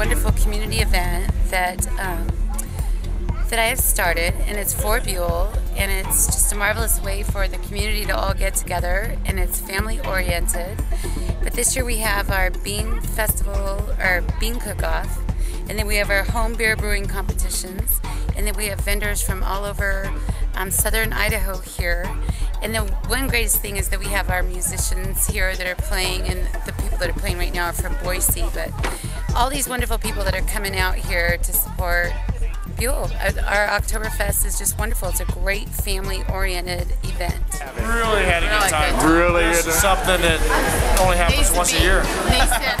wonderful community event that um, that I have started, and it's for Buhl, and it's just a marvelous way for the community to all get together, and it's family oriented. But this year we have our bean festival, our bean cook-off, and then we have our home beer brewing competitions, and then we have vendors from all over um, southern Idaho here. And the one greatest thing is that we have our musicians here that are playing, and the people that are playing right now are from Boise. But all these wonderful people that are coming out here to support Buhl. Uh, our Oktoberfest is just wonderful. It's a great family-oriented event. Really had a good Really time. good. Really good. is something that only happens once a year. They said